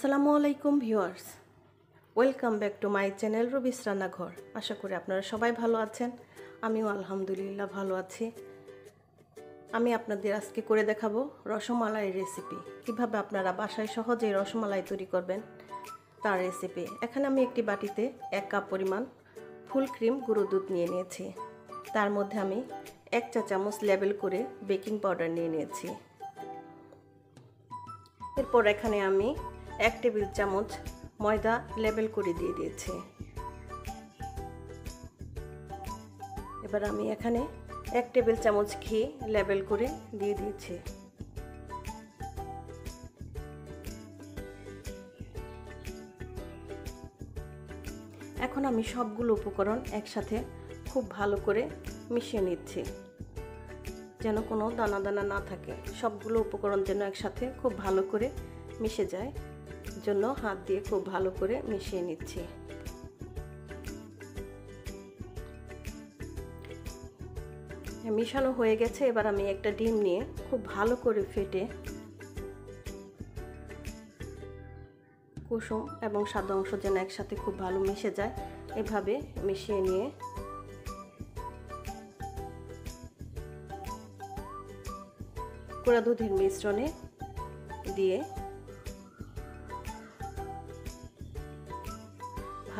আসসালামু আলাইকুম viewers. Welcome back to my channel Rubik's রান্নাঘর আশা করি আপনারা সবাই ভালো আছেন। আমিও আলহামদুলিল্লাহ ভালো আছি। আমি আপনাদের আজকে করে দেখাবো রসমালাইয়ের রেসিপি কীভাবে আপনারা বাসায় সহজেই রসমালাই তৈরি করবেন তার রেসিপি এখানে আমি একটি বাটিতে এক কাপ পরিমাণ ফুল ক্রিম গুঁড়ো দুধ নিয়ে নিয়েছি। তার মধ্যে আমি এক চা চামচ লেবেল করে বেকিং পাউডার নিয়ে নিয়েছি। এরপর এখানে আমি এক টেবিল চামচ ময়দা লেবেল করে দিয়ে দিয়েছি। এবার আমি এখানে এক টেবিল চামচ ঘি লেবেল করে দিয়ে দিয়েছি। এখন আমি সবগুলো উপকরণ একসাথে খুব ভালো করে মিশিয়ে নিচ্ছি, যেন কোনো দানা দানা না থাকে। সবগুলো উপকরণ যেন একসাথে খুব ভালো করে মিশে যায়। জন্য হাত দিয়ে খুব ভালো করে মিশিয়ে নিচ্ছি। মিশানো হয়ে গেছে, এবার আমি একটা ডিম নিয়ে খুব ভালো করে ফেটে কুসুম এবং সাদা অংশ যেন একসাথে খুব ভালো মিশে যায়, এভাবে মিশিয়ে নিয়ে কুড়া দুধের মিশ্রণে দিয়ে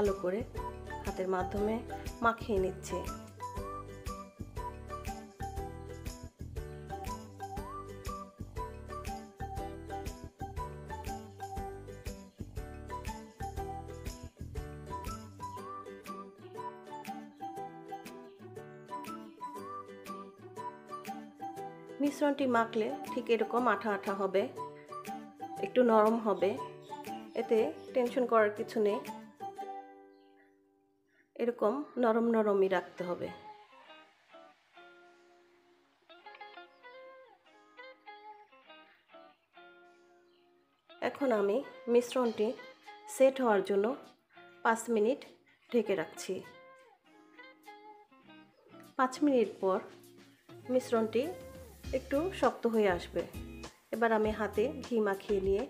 ভালো করে হাতের মাধ্যমে মাখিয়ে নিচ্ছে। মিশ্রণটি মাখলে ঠিক এরকম আঠা আঠা হবে, একটু নরম হবে, এতে টেনশন করার কিছু নেই। এরকম নরম নরমই রাখতে হবে। এখন আমি মিশ্রণটি সেট হওয়ার জন্য পাঁচ মিনিট ঢেকে রাখছি। পাঁচ মিনিট পর মিশ্রণটি একটু শক্ত হয়ে আসবে। এবার আমি হাতে ঘি মাখিয়ে নিয়ে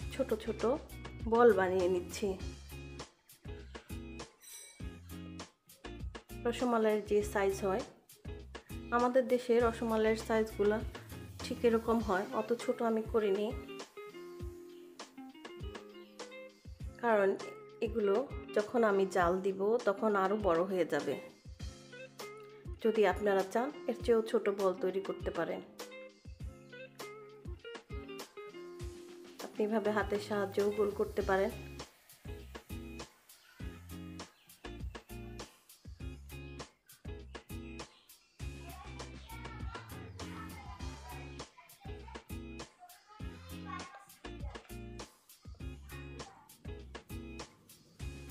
ছোট ছোট বল বানিয়ে নিচ্ছি। রসমালাইয়ের যে সাইজ হয়, আমাদের দেশে রসমালাইয়ের সাইজগুলো ঠিক এরকম হয় অত ছোট আমি করিনি। কারণ এগুলো যখন আমি জাল দিব, তখন আরও বড় হয়ে যাবে। যদি আপনারা চান, এর চেয়েও ছোট বল তৈরি করতে পারেন। আপনি এভাবে হাতের সাহায্যেও গোল করতে পারেন।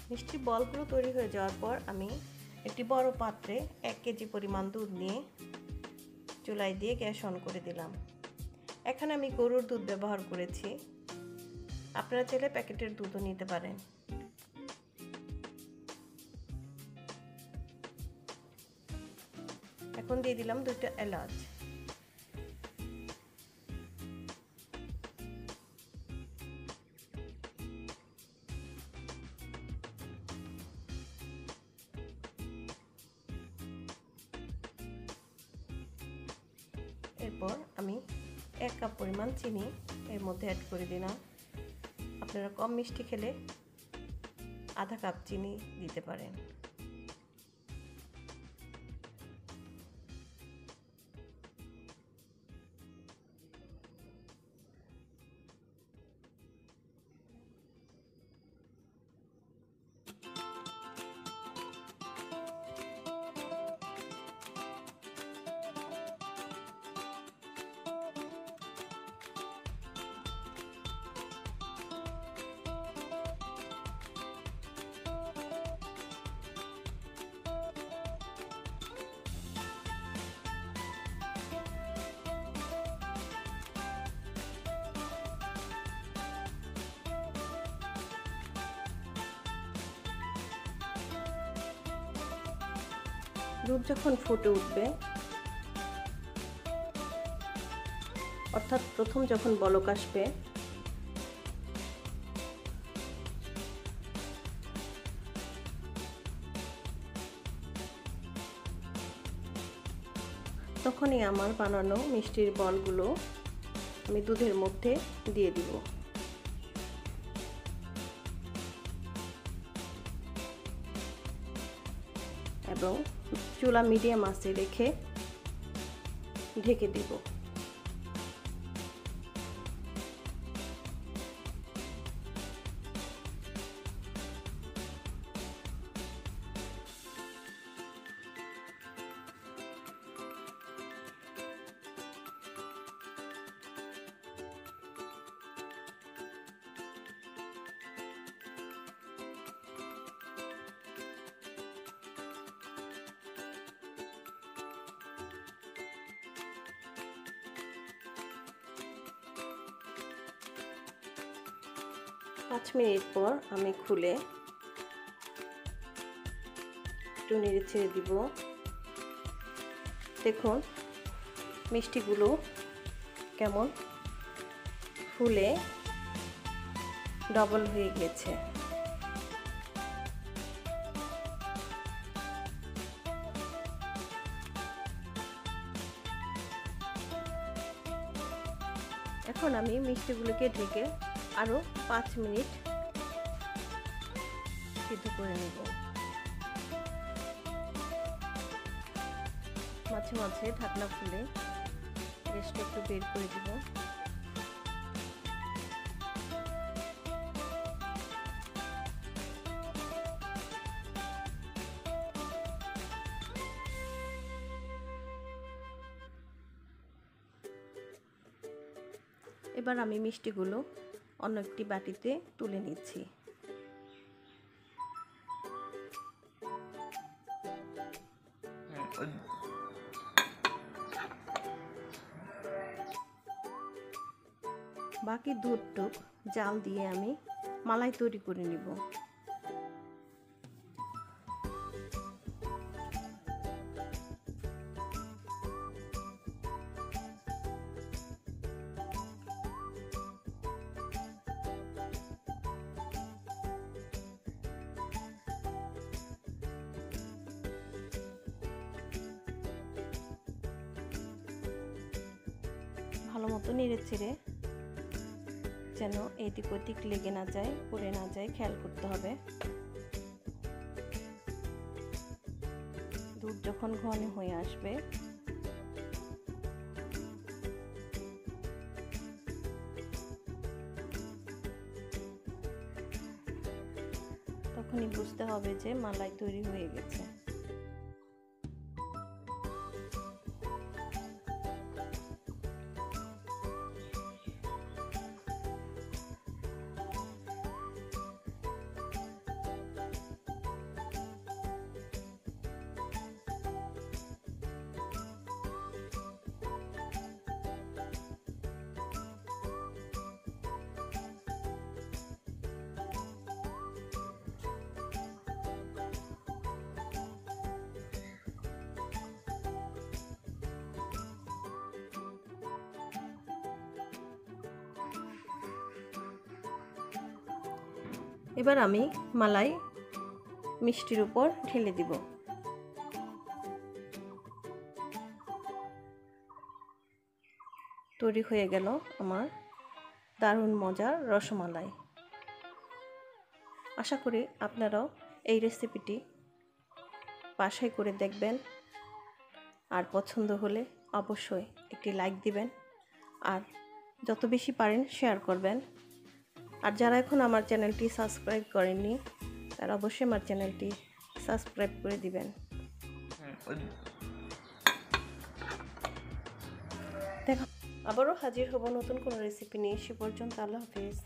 মিষ্টি বলগুলো তৈরি হয়ে যাওয়ার পর আমি একটি বড় পাত্রে এক কেজি পরিমাণ দুধ নিয়ে চুলায় দিয়ে গ্যাস অন করে দিলাম। এখানে আমি গরুর দুধ ব্যবহার করেছি। আপনারা চাইলে প্যাকেটের দুধও নিতে পারেন। এখন দিয়ে দিলাম দুইটা এলাচ। এরপর আমি এক কাপ পরিমাণ চিনি এর মধ্যে অ্যাড করে দিলাম। আপনারা কম মিষ্টি খেলে আধা কাপ চিনি দিতে পারেন। দুধ যখন ফুটে উঠবে, অর্থাৎ প্রথম যখন বলক আসবে, তখনই আমার বানানো মিষ্টির বলগুলো আমি দুধের মধ্যে দিয়ে দিব। এবং চুলা মিডিয়াম আছে রেখে ঢেকে দিব। পাঁচ মিনিট পর আমি খুলে একটু নেড়ে ছেড়ে দিব। দেখুন, মিষ্টিগুলো কেমন ফুলে ডবল হয়ে গেছে। এখন আমি মিষ্টিগুলোকে ঢেকে আরও পাঁচ মিনিট সিদ্ধ করে নেব। মাঝে মাঝে ঢাকনা খুলে গ্যাসটা একটু বের করে দিব। এবার আমি মিষ্টিগুলো অন্য একটি বাটিতে তুলে নিচ্ছি। বাকি দুধটুক জাল দিয়ে আমি মালাই তৈরি করে নিব। ভালো মতো নেড়ে ছেড়ে যেন এদিক ওদিক লেগে না যায়, পড়ে না যায়, খেয়াল করতে হবে। দুধ যখন ঘন হয়ে আসবে, তখনই বুঝতে হবে যে মালাই তৈরি হয়ে গেছে। এবার আমি মালাই মিষ্টির উপর ঢেলে দিব। তৈরি হয়ে গেল আমার দারুণ মজার রসমালাই। আশা করি আপনারাও এই রেসিপিটি বাসায় করে দেখবেন। আর পছন্দ হলে অবশ্যই একটি লাইক দিবেন। আর যত বেশি পারেন শেয়ার করবেন। আর যারা এখন আমার চ্যানেলটি সাবস্ক্রাইব করেননি তারা অবশ্যই আমার চ্যানেলটি সাবস্ক্রাইব করে দিবেন। দেখো আবারও হাজির হব নতুন কোনো রেসিপি নিয়ে। সে পর্যন্ত আল্লাহ হাফিজ।